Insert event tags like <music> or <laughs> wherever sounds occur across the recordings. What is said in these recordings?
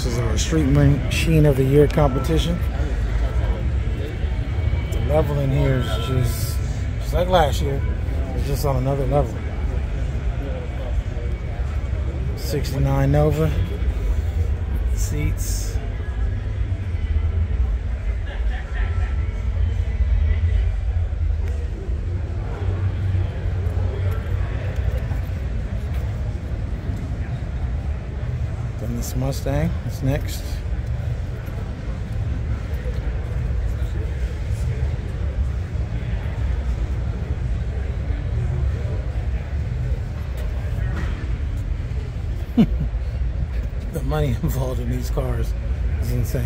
This is our Street Machine of the Year competition. The level in here is just, just like last year. It's just on another level. 69 Nova. Seats. This Mustang is next. <laughs> the money involved in these cars is insane.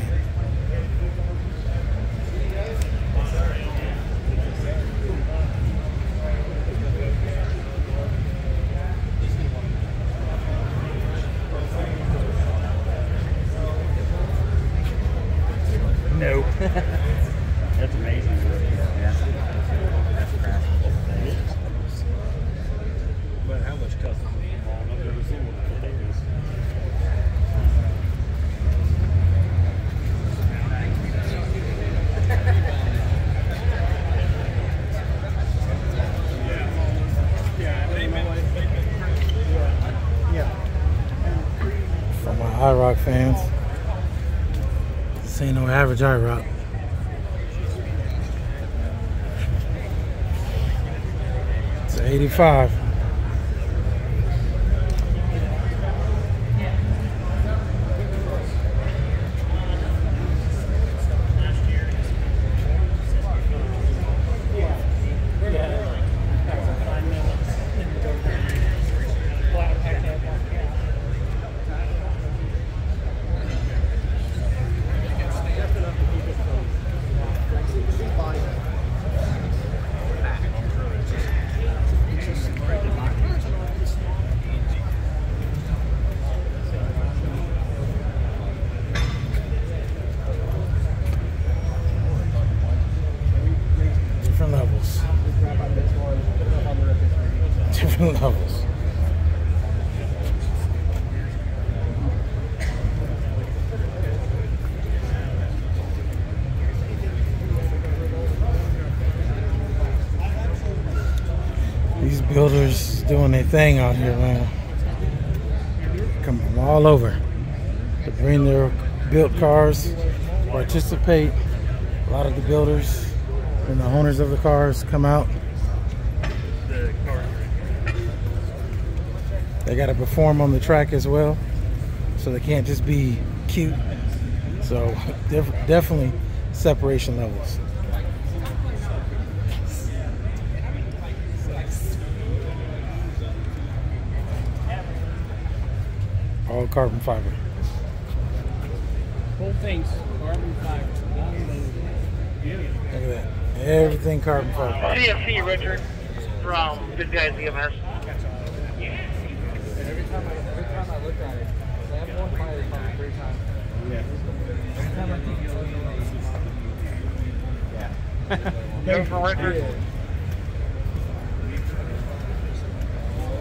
No. <laughs> That's amazing. Yeah. But how much custom involved? I've never seen one like this. For my IROC fans. This ain't no average IROC. It's an 85. Levels. These builders doing their thing out here, man. Coming from all over to bring their built cars, participate. A lot of the builders and the owners of the cars come out. The car. They got to perform on the track as well, so they can't just be cute. So <laughs> def- definitely separation levels. All carbon fiber. Whole thing's carbon fiber. Look at that. Everything carbon fiber. CFC Richard from Goodguys EMS. Every time I every time I look at it, I have one pilot come three times. Every time I think you look at Go for Richard.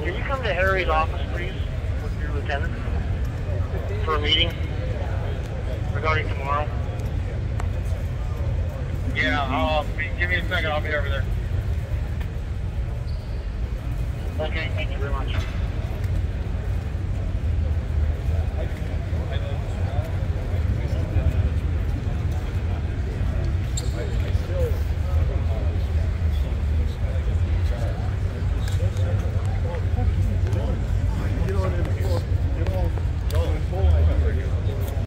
Can you come to Harry's office, please, with your lieutenant for a meeting regarding tomorrow? Yeah, I'll be, give me a second. I'll be over there. Okay, thank you very much.